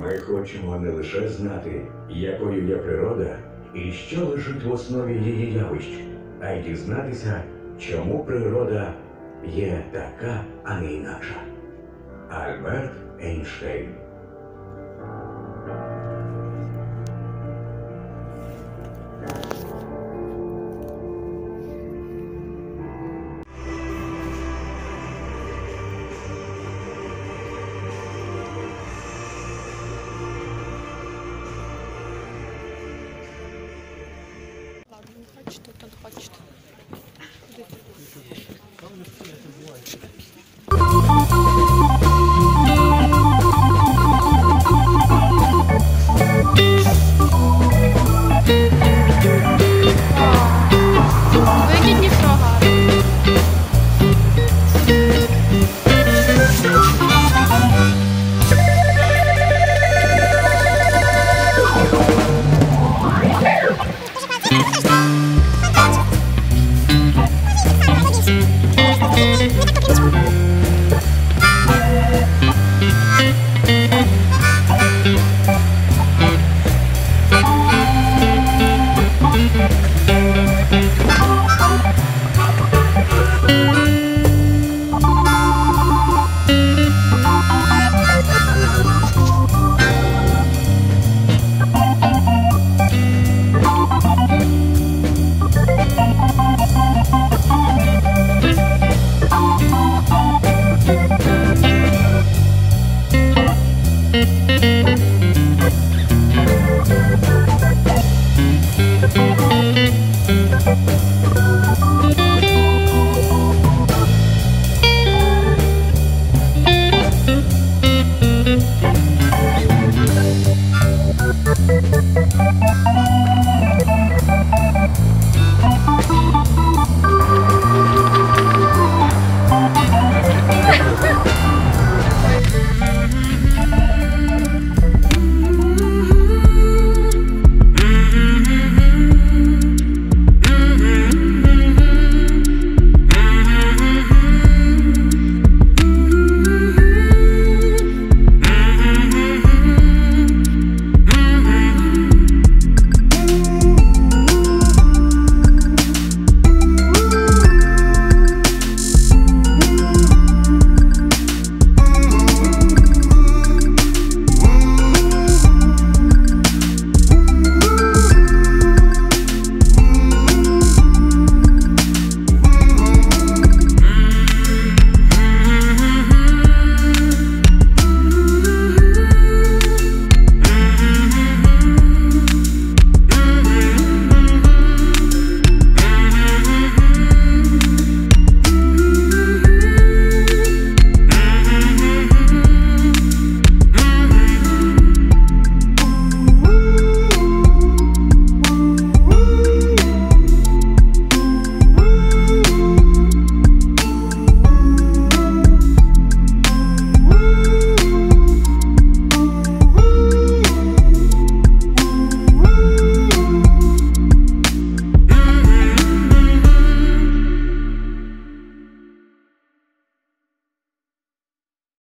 Ми хочемо не лише знати, якою є природа і що лежить в основі її явищ, а й дізнатися, чому природа є така, а не інакша. Альберт Ейнштейн